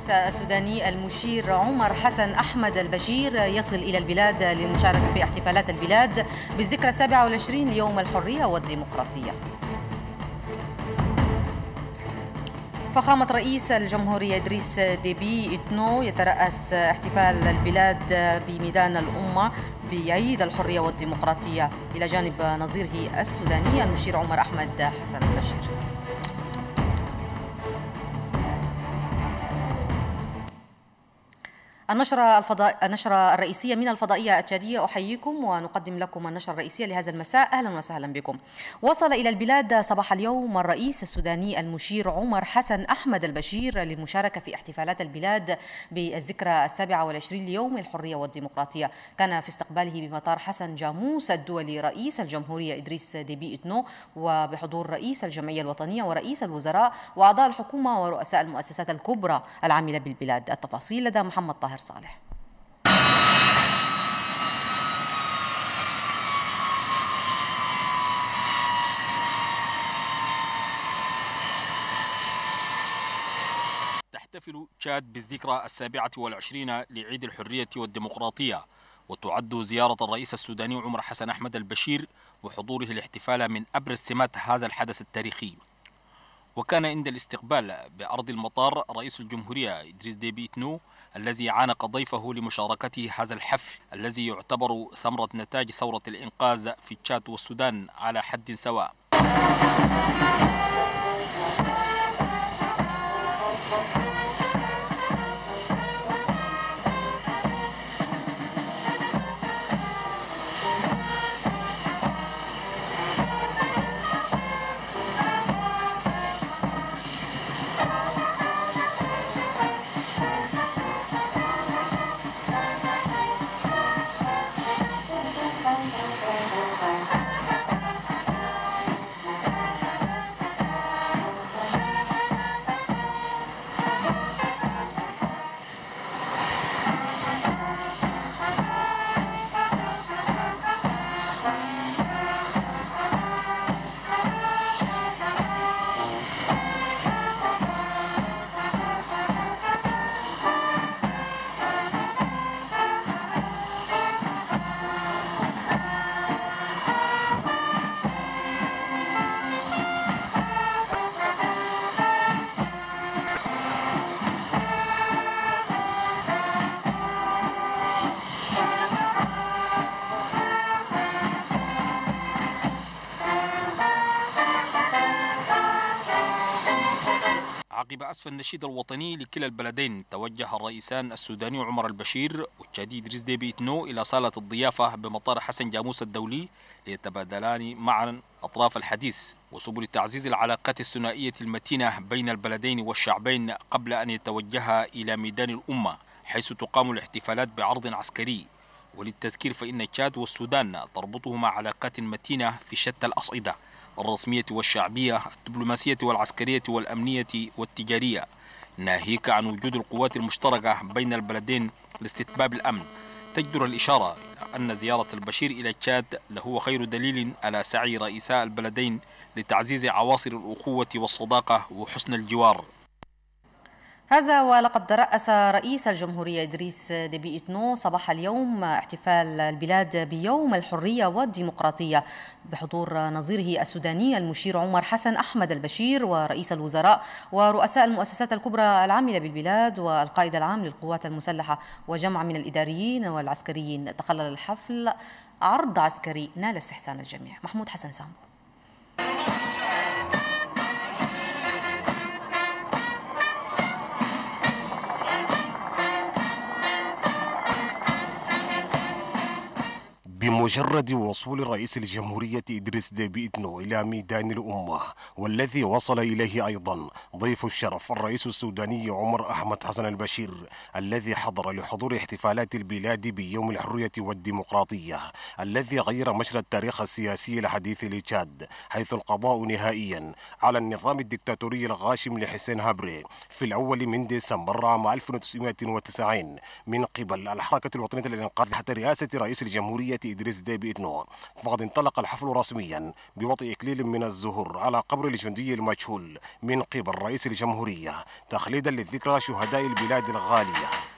الرئيس السوداني المشير عمر حسن أحمد البشير يصل إلى البلاد للمشاركة في احتفالات البلاد بالذكرى السابعة والعشرين ليوم الحرية والديمقراطية. فخامة رئيس الجمهورية إدريس ديبي إتنو يترأس احتفال البلاد بميدان الأمة بعيد الحرية والديمقراطية. إلى جانب نظيره السوداني المشير عمر أحمد حسن البشير. النشرة الفضاء النشرة الرئيسية من الفضائية التشادية أحييكم ونقدم لكم النشرة الرئيسية لهذا المساء أهلا وسهلا بكم. وصل إلى البلاد صباح اليوم الرئيس السوداني المشير عمر حسن أحمد البشير للمشاركة في احتفالات البلاد بالذكرى السابعة والعشرين ليوم الحرية والديمقراطية. كان في استقباله بمطار حسن جاموس الدولي رئيس الجمهورية إدريس ديبي إتنو وبحضور رئيس الجمعية الوطنية ورئيس الوزراء وأعضاء الحكومة ورؤساء المؤسسات الكبرى العاملة بالبلاد. التفاصيل لدى محمد طاهر صالح. تحتفل تشاد بالذكرى السابعة والعشرين لعيد الحرية والديمقراطية وتعد زيارة الرئيس السوداني عمر حسن أحمد البشير وحضوره الاحتفال من أبرز سمات هذا الحدث التاريخي. وكان عند الاستقبال بأرض المطار رئيس الجمهورية إدريس ديبي إتنو الذي عانق ضيفه لمشاركته هذا الحفل الذي يعتبر ثمرة نتاج ثورة الإنقاذ في تشاد والسودان على حد سواء. عقب أسف النشيد الوطني لكلا البلدين. توجه الرئيسان السوداني عمر البشير والتشادي إدريس ديبي إتنو إلى صالة الضيافة بمطار حسن جاموس الدولي ليتبادلان معا أطراف الحديث وسبل تعزيز العلاقات الثنائية المتينة بين البلدين والشعبين قبل أن يتوجها إلى ميدان الأمة حيث تقام الاحتفالات بعرض عسكري. وللتذكير فإن تشاد والسودان تربطهما علاقات متينة في شتى الأصعدة. الرسمية والشعبية الدبلوماسية والعسكرية والأمنية والتجارية. ناهيك عن وجود القوات المشتركة بين البلدين لاستتباب الأمن. تجدر الإشارة أن زيارة البشير إلى تشاد لهو خير دليل على سعي رئيساء البلدين لتعزيز عواصر الأخوة والصداقة وحسن الجوار. هذا ولقد رأس رئيس الجمهورية إدريس ديبي إتنو صباح اليوم احتفال البلاد بيوم الحرية والديمقراطية بحضور نظيره السوداني المشير عمر حسن أحمد البشير ورئيس الوزراء ورؤساء المؤسسات الكبرى العاملة بالبلاد والقائد العام للقوات المسلحة وجمع من الإداريين والعسكريين. تخلل الحفل عرض عسكري نال استحسان الجميع. محمود حسن سامبو بمجرد وصول رئيس الجمهورية إدريس ديبي إتنو إلى ميدان الأمة والذي وصل إليه أيضا ضيف الشرف الرئيس السوداني عمر أحمد حسن البشير الذي حضر لحضور احتفالات البلاد بيوم الحرية والديمقراطية الذي غير مجرى التاريخ السياسي الحديث لتشاد حيث القضاء نهائيا على النظام الدكتاتوري الغاشم لحسين هابري في الأول من ديسمبر عام 1990 من قبل الحركة الوطنية للإنقاذ تحت رئاسة رئيس الجمهورية إدريس ديبي إتنو فقد انطلق الحفل رسميا بوطئ إكليل من الزهور على قبر الجندي المجهول من قبل رئيس الجمهورية تخليدا للذكرى شهداء البلاد الغالية.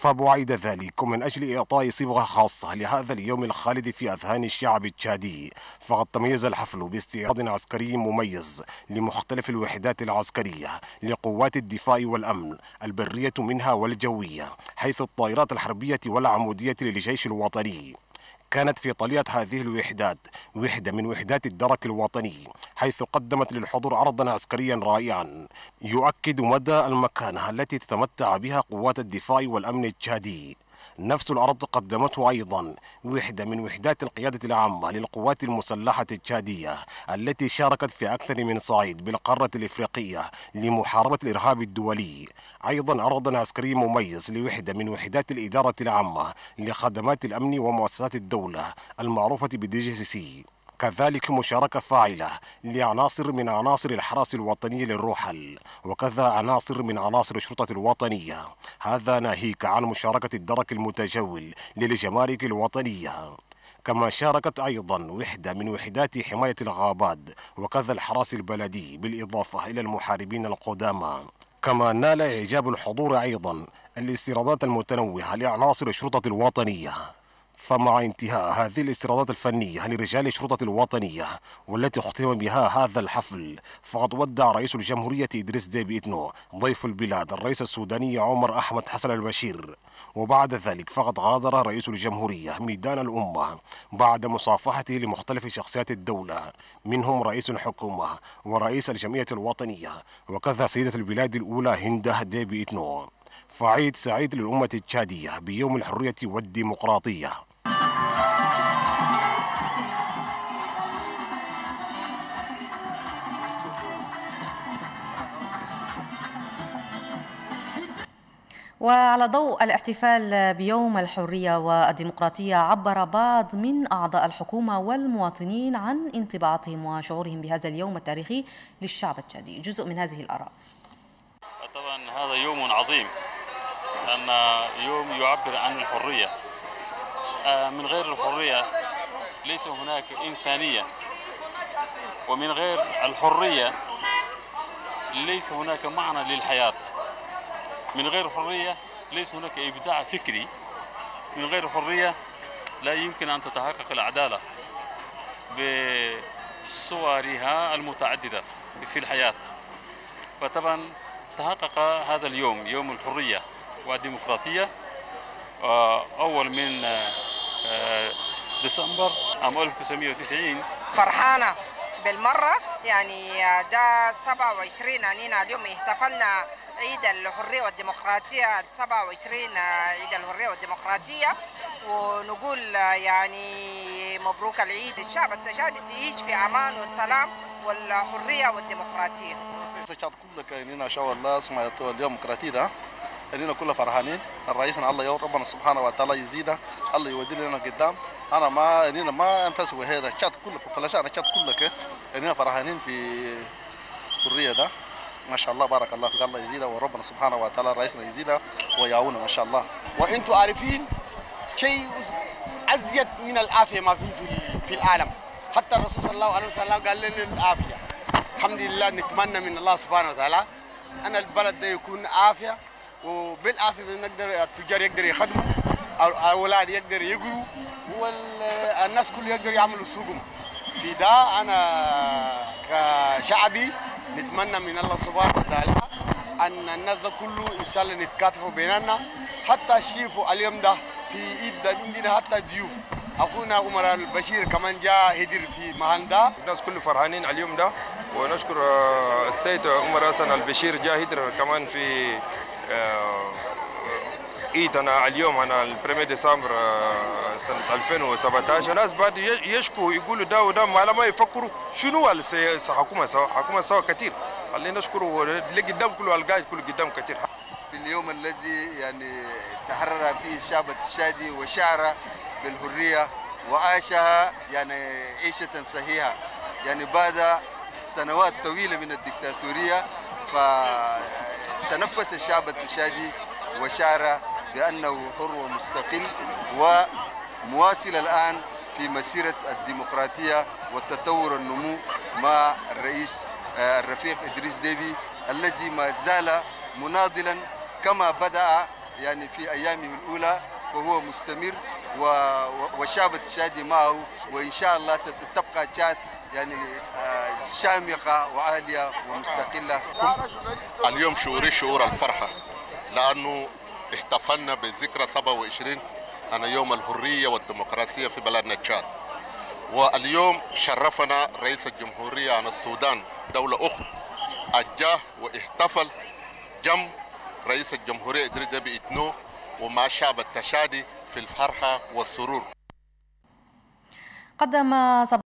فبعيد ذلك ومن أجل إعطاء صبغة خاصة لهذا اليوم الخالد في أذهان الشعب التشادي فقد تميز الحفل باستعراض عسكري مميز لمختلف الوحدات العسكرية لقوات الدفاع والأمن البرية منها والجوية حيث الطائرات الحربية والعمودية للجيش الوطني. كانت في طليعة هذه الوحدات وحدة من وحدات الدرك الوطني حيث قدمت للحضور عرضا عسكريا رائعا يؤكد مدى المكانة التي تتمتع بها قوات الدفاع والأمن التشادي. نفس الأرض قدمته أيضا وحدة من وحدات القيادة العامة للقوات المسلحة التشادية التي شاركت في أكثر من صعيد بالقارة الإفريقية لمحاربة الإرهاب الدولي. أيضا عرضا عسكري مميز لوحدة من وحدات الإدارة العامة لخدمات الأمن ومؤسسات الدولة المعروفة بال DGSSIE كذلك مشاركة فاعلة لعناصر من عناصر الحرس الوطني للروحل وكذا عناصر من عناصر الشرطة الوطنية. هذا ناهيك عن مشاركة الدرك المتجول للجمارك الوطنية. كما شاركت أيضا وحدة من وحدات حماية الغابات وكذا الحرس البلدي بالإضافة إلى المحاربين القدامى. كما نال إعجاب الحضور أيضا الاستيرادات المتنوعة لعناصر الشرطة الوطنية. فمع انتهاء هذه الاستيرادات الفنية لرجال الشرطة الوطنية والتي اختتم بها هذا الحفل. فقد ودع رئيس الجمهورية إدريس ديبي إتنو ضيف البلاد الرئيس السوداني عمر أحمد حسن البشير. وبعد ذلك فقد غادر رئيس الجمهورية ميدان الأمة بعد مصافحته لمختلف شخصيات الدولة. منهم رئيس الحكومة ورئيس الجمعية الوطنية. وكذا سيدة البلاد الأولى هنده ديبي إتنو. فعيد سعيد للأمة التشادية بيوم الحرية والديمقراطية. وعلى ضوء الاحتفال بيوم الحرية والديمقراطية عبر بعض من أعضاء الحكومة والمواطنين عن انطباعاتهم وشعورهم بهذا اليوم التاريخي للشعب التشادي. جزء من هذه الآراء. طبعا هذا يوم عظيم لأن يوم يعبر عن الحرية. من غير الحرية ليس هناك إنسانية. ومن غير الحرية ليس هناك معنى للحياة. من غير حرية ليس هناك إبداع فكري. من غير حرية لا يمكن أن تتحقق العدالة بصورها المتعددة في الحياة. فطبعا تحقق هذا اليوم يوم الحرية والديمقراطية أول من ديسمبر عام 1990 فرحانة بالمرة يعني ده 27 أنينا اليوم احتفلنا عيد الحرية والديمقراطية 27 عيد الحرية والديمقراطية. ونقول يعني مبروك العيد. الشعب التشادي تعيش في أمان والسلام والحرية والديمقراطية. الشعب كله كأننا إن شاء الله اسمها الديمقراطية ده. اننا كلنا فرحانين. الرئيسنا الله يا ربنا سبحانه وتعالى يزيده. الله يودي لنا قدام. أنا ما اننا ما انفس هذا الشات كله بلاشان الشات كله كده فرحانين في حريه ده. ما شاء الله بارك الله فيك. الله يزيده وربنا سبحانه وتعالى رئيسنا يزيده ويعاونه ما شاء الله. وأنتم عارفين شيء أزيد من العافية ما في في العالم. حتى الرسول صلى الله عليه وسلم قال لنا العافية. الحمد لله نتمنى من الله سبحانه وتعالى أن البلد ده يكون عافية وبالعافية بنقدر التجار يقدر يخدموا الاولاد يقدر يقروا والناس كله يقدر يعملوا سوقهم. في ده أنا كشعبي نتمنى من الله سبحانه وتعالى أن الناس ده كله إن شاء الله نتكاتفوا بيننا. حتى شيفوا اليوم ده في إيد عندنا حتى ضيوف. أخونا عمر البشير كمان جاء هدر في محل ده. الناس كله فرحانين اليوم ده. ونشكر السيد عمر حسن البشير جاء هدر كمان في عيد أنا اليوم أنا ال premier décembre آه، سنة 2017 ناس بعد ي- يشكوا يقولوا ده وده ما على ما يفكروا شنو اللي سي- حكومة سوا حكومة سوا كثير خلينا نشكروا اللي قدام كله القاعد كله قدام كثير في اليوم الذي يعني تحرر فيه الشعب التشادي وشعر بالحرية وعاشها يعني عيشة صحيحة. يعني بعد سنوات طويلة من الدكتاتورية فتنفس الشعب التشادي وشعر بأنه حر ومستقل ومواصل الآن في مسيرة الديمقراطية والتطور والنمو مع الرئيس آه، الرفيق إدريس ديبي الذي ما زال مناضلا كما بدأ يعني في أيامه الأولى فهو مستمر و- و- والشعب التشادي معه وإن شاء الله ستبقى تشاد يعني آه، شامخة وعالية ومستقلة. اليوم شعوري شعور الفرحة لأنه احتفلنا بذكرى 27 أنا يوم الحرية والديمقراطية في بلدنا تشاد واليوم شرفنا رئيس الجمهورية عن السودان دولة أخرى. أجاه واحتفل جنب رئيس الجمهورية إدريس ديبي إتنو ومع الشعب التشادي في الفرحة والسرور. قدم